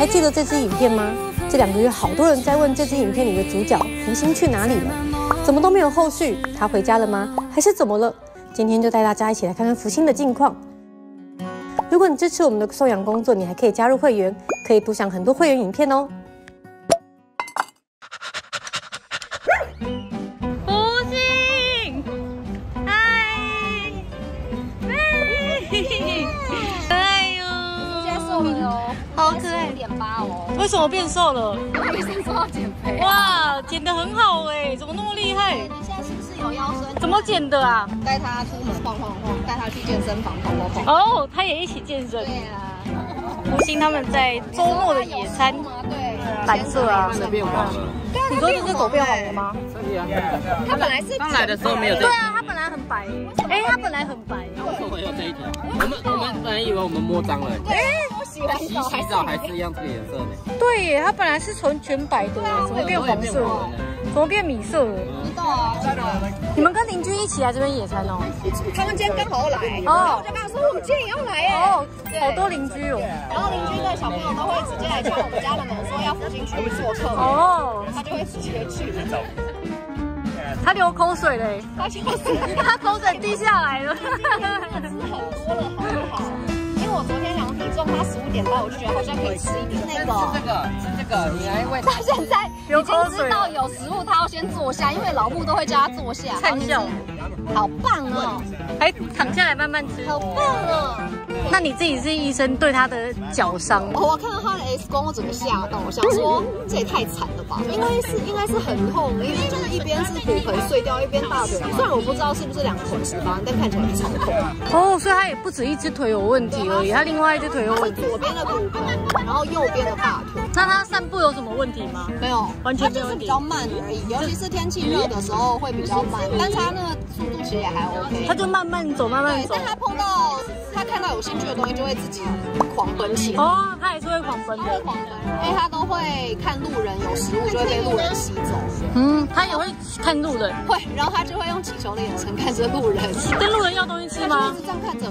还记得这支影片吗？这两个月好多人在问这支影片里的主角福星去哪里了，怎么都没有后续？他回家了吗？还是怎么了？今天就带大家一起来看看福星的近况。如果你支持我们的送养工作，你还可以加入会员，可以独享很多会员影片哦。变瘦了？医生说要减肥。哇，减得很好哎，怎么那么厉害？你现在是不是有腰酸？怎么减的啊？带他出门晃晃晃，带他去健身房跑跑跑。哦，他也一起健身。对啊。吴昕他们在周末的野餐。对。蓝色啊。变黄了。你说这只狗变黄了吗？它本来是刚来的时候没有。对啊，它本来很白。哎，它本来很白。为什么有这一条？我们我们本来以为我们摸脏了。对，我洗完洗洗澡还是一样这个颜色的。对耶，它本来是纯全白的，怎么变黄色了？怎么变米色了？不知道啊，你们跟邻居一起来这边野餐哦？他们今天刚好来哦，我就跟他说我们今天也要来耶。哦，好多邻居哦。然后邻居的小朋友都会直接来敲我们家的门，说要附近去做客哦，他就会直接去。他流口水嘞，他 他口水滴下来了。吃很多了，好不好？因为我昨天他十五点半，我就觉得好像可以吃一点。那个，吃这个，吃这个，你来喂。他现在已经知道有食物，他要先坐下，因为老木都会叫他坐下。好棒哦！还躺下来慢慢吃，好棒哦！那你自己是医生，对他的脚伤，我看到他的 X 光，我整个吓到，我想说这也太惨了吧？应该是应该是很痛，因为就是一边是骨盆碎掉，一边大腿，虽然我不知道是不是两个同时发生，但看起来超痛。哦，所以他也不止一只腿有问题而已，他另外一只腿有问题，左边的骨盆，然后右边的大腿。那他散步有什么问题吗？没有，完全就是比较慢而已，尤其是天气热的时候会比较慢，但是他那个速度其实也还 OK，他就慢慢走，慢慢走。但他碰到他看到有兴趣的东西，就会自己狂奔起来。哦，他也是会狂奔的，狂奔，因为他都会看路人有食物，就会被路人吸走。嗯，他也会看路人，会，然后他就会用乞求的眼神看着路人，跟路人要东西吃吗？一直这样看着，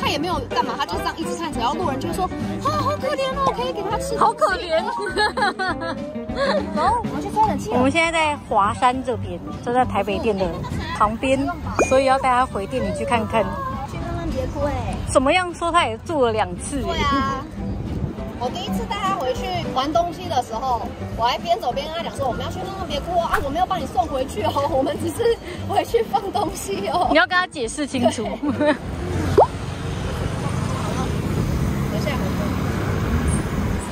他也没有干嘛，他就这样一直看着，然后路人就会说，啊，好可怜哦，可以给他吃，好可怜。走，我们去吹冷气。我们现在在华山这边，就在台北店的旁边，所以要带他回店里去看看。去慢慢别哭哎。怎么样说他也住了两次。对啊。我第一次带他回去玩东西的时候，我还边走边跟他讲说，我们要去慢慢别哭啊，我们要帮你送回去哦，我们只是回去放东西哦。你要跟他解释清楚。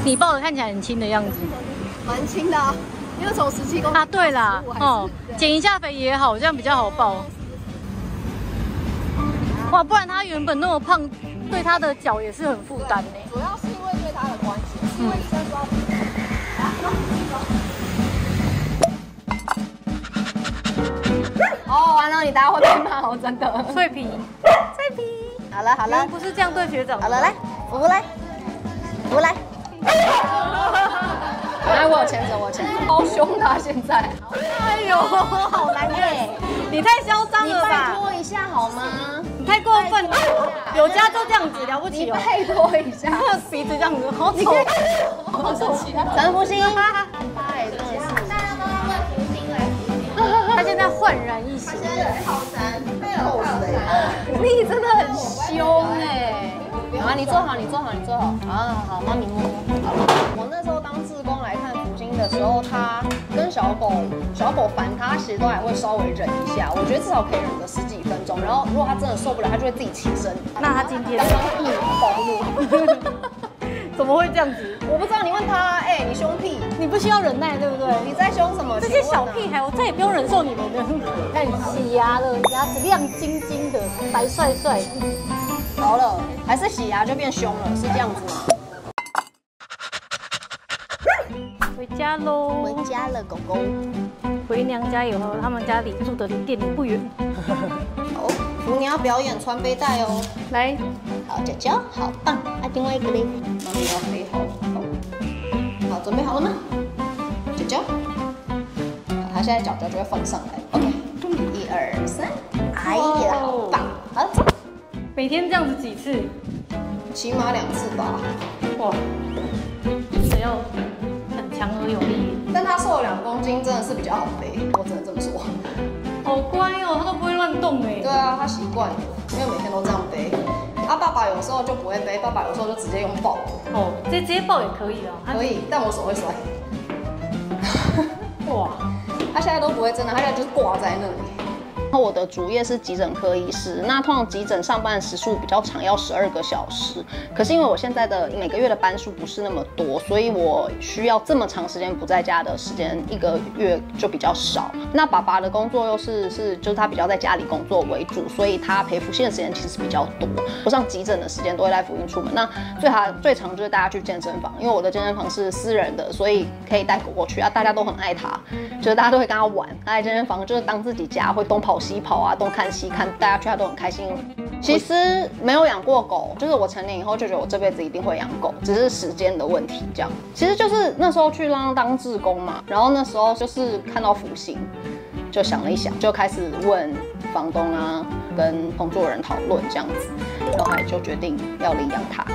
你抱的看起来很轻的样子，蛮轻的，因为从十七公啊，对啦，哦，减一下肥也好，这样比较好抱。哇，不然他原本那么胖，对他的脚也是很负担呢。主要是因为对他的关系，因为医生说。哦，完了，你大家会被骂哦，真的。脆皮，脆皮。好了好了，不是这样对学长。好了，来，扶来，扶来。来，我有牵着，我牵着，好凶他现在。哎呦，好难看！你太嚣张了吧？你拜托一下好吗？你太过分了。有家就这样子，了不起哦。拜托一下，鼻子这样子，好丑，好生气。陈福星，他真的是。大家都要为福星来他现在焕然一新。现在超三，够谁？你真的很凶哎。好，你坐好，你坐好，你坐好。啊，好，妈咪摸摸。我那时候当志工来看福星的时候，他跟小狗，小狗烦他，其实都还会稍微忍一下。我觉得至少可以忍个十几分钟。然后如果他真的受不了，他就会自己起身。那他今天一暴怒，怎么会这样子？我不知道，你问他。哎，你凶屁，你不需要忍耐，对不对？你在凶什么？这些小屁孩，我再也不用忍受你们的。看洗牙了，牙齿亮晶晶的，白帅帅。好了，还是洗牙就变凶了，是这样子吗？家喽！回家了，狗狗。回娘家以后，他们家离住的离店里不远。好，福娘要表演穿背带哦。来，好，娇娇，好棒。啊，另外一个嘞，妈咪要背好了。好，准备好了吗？娇娇。好，他现在脚脚就会放上来。OK，一二三。哎呀，好棒！好了。每天这样子几次？起码两次吧。哇！的要很强而有力。但他瘦了两公斤，真的是比较好背，我只能这么说。好乖哦，他都不会乱动哎。对啊，他习惯了，因为每天都这样背。他爸爸有时候就不会背，爸爸有时候就直接用抱。哦，直接直接抱也可以啊。可以，但我手会摔。哇，他现在都不会真的，他现在就是挂在那里。然后我的主业是急诊科医师，那通常急诊上班时数比较长，要十二个小时。可是因为我现在的每个月的班数不是那么多，所以我需要这么长时间不在家的时间，一个月就比较少。那爸爸的工作又是是就是他比较在家里工作为主，所以他陪福星的时间其实比较多。不上急诊的时间都会带福星出门。那最好最长就是大家去健身房，因为我的健身房是私人的，所以可以带狗狗去啊，大家都很爱他，就是大家都会跟他玩。他在健身房就是当自己家，会东跑。西跑啊，东看西看，大家去他都很开心。其实没有养过狗，就是我成年以后就觉得我这辈子一定会养狗，只是时间的问题。这样，其实就是那时候去让当志工嘛，然后那时候就是看到福星，就想了一想，就开始问房东啊，跟工作人讨论这样子，然后就决定要领养它。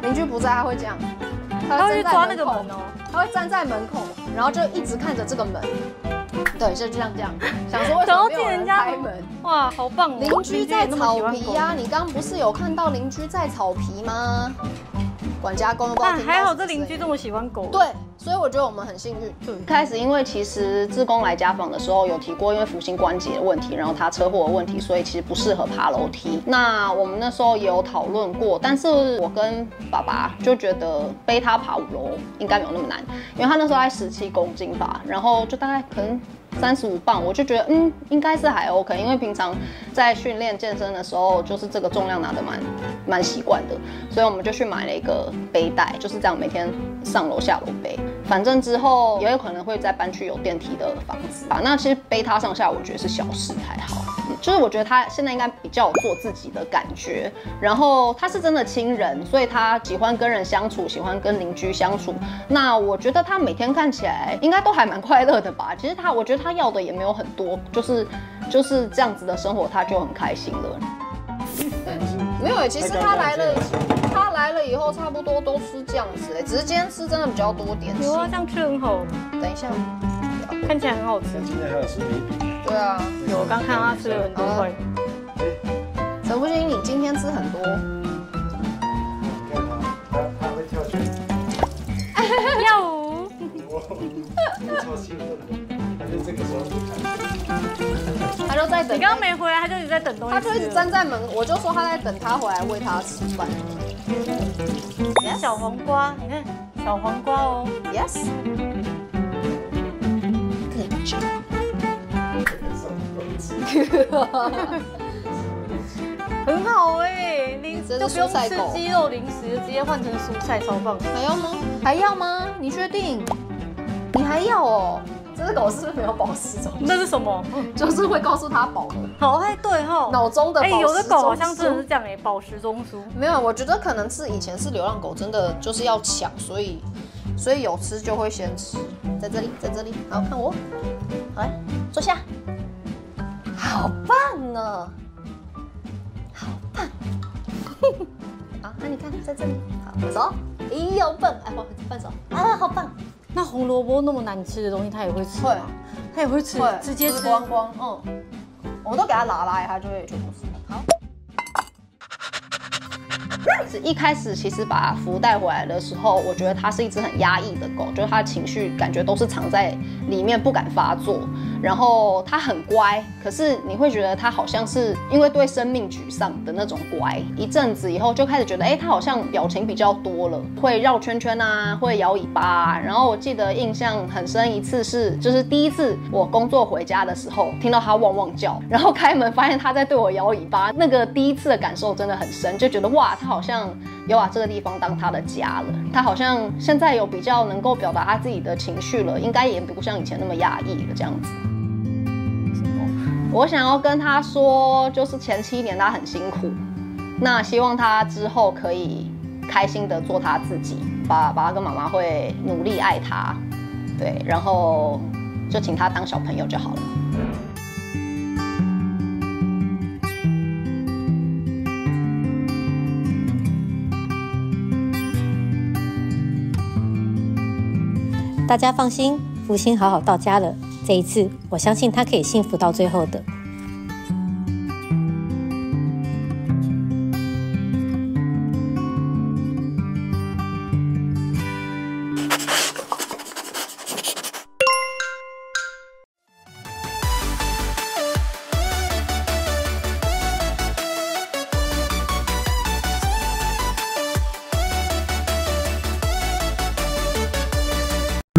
邻居不在，他会这样，他会抓那个门哦，他会站在门口，然后就一直看着这个门。对，就这样这样，想说为什么没有人开门？哇，好棒！邻居在草皮呀，你刚刚不是有看到邻居在草皮吗？管家公但，还好这邻居这么喜欢狗。对，所以我觉得我们很幸运。对，开始因为其实志工来家访的时候有提过，因为福星关节的问题，然后他车祸的问题，所以其实不适合爬楼梯。那我们那时候也有讨论过，但是我跟爸爸就觉得背他爬五楼应该没有那么难，因为他那时候才十七公斤吧，然后就大概可能。三十五磅，我就觉得嗯，应该是还 OK，因为平常在训练健身的时候，就是这个重量拿的蛮蛮习惯的，所以我们就去买了一个背带，就是这样每天上楼下楼背。反正之后也有可能会再搬去有电梯的房子吧。那其实背它上下，我觉得是小事还好。就是我觉得他现在应该比较有做自己的感觉，然后他是真的亲人，所以他喜欢跟人相处，喜欢跟邻居相处。那我觉得他每天看起来应该都还蛮快乐的吧。其实他，我觉得他要的也没有很多，就是就是这样子的生活，他就很开心了。没有，其实他来了，他来了以后差不多都是这样子，哎，只是今天吃真的比较多点。有啊，这样吃很好。等一下，看起来很好吃。今天还有吃米饼。对啊，有，我刚看他吃了很多块。陈福星，你今天吃很多。你看他，他他会跳圈。跳舞。超兴奋，他就这个时候。他就在等。你刚刚没回来，他就一直在等东西。他就一直站在门，我就说他在等他回来喂他吃饭。小黄瓜，你看小黄瓜哦。Yes。很好哎，你就不用吃鸡肉零食，直接换成蔬菜，超棒。还要吗？还要吗？你确定？你还要哦？这只狗是不是没有饱食中那是什么？就是会告诉它饱了。好哎，对哈，脑中的哎，有的狗好像真的是这样哎，饱食中枢。没有，我觉得可能是以前是流浪狗，真的就是要抢，所以所以有吃就会先吃。在这里，在这里，好看我，来坐下。好棒哦，好棒！好，那你看在这里，好，放手，咦，又笨，哎，放放手，啊，好棒！那红萝卜那么难吃的东西，它也会吃会，它也会吃，直接吃？光光，嗯，我都给它拿来，它就会全部吃。一开始其实把福带回来的时候，我觉得它是一只很压抑的狗，就是它的情绪感觉都是藏在里面，不敢发作。然后它很乖，可是你会觉得它好像是因为对生命沮丧的那种乖。一阵子以后就开始觉得，哎，它好像表情比较多了，会绕圈圈啊，会摇尾巴。然后我记得印象很深一次是，就是第一次我工作回家的时候，听到它汪汪叫，然后开门发现它在对我摇尾巴。那个第一次的感受真的很深，就觉得哇，它好像有把这个地方当他的家了。他好像现在有比较能够表达他自己的情绪了，应该也不像以前那么压抑了这样子。我想要跟他说，就是前七年他很辛苦，那希望他之后可以开心的做他自己，爸爸跟妈妈会努力爱他，对，然后就请他当小朋友就好了。大家放心，福星好好到家了。这一次，我相信他可以幸福到最后的。